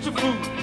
such a fool.